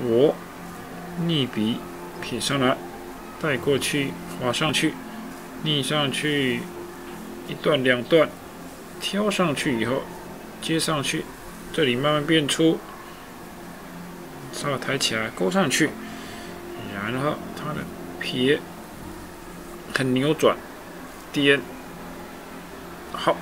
我逆笔撇上来，带过去，滑上去，逆上去一段两段，挑上去以后接上去，这里慢慢变粗，稍微抬起来勾上去，然后它的撇很扭转，点好。